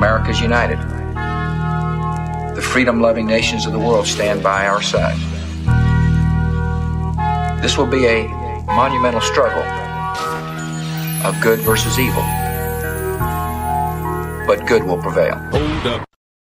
America's united. The freedom loving nations of the world stand by our side. This will be a monumental struggle of good versus evil, but good will prevail. Hold up.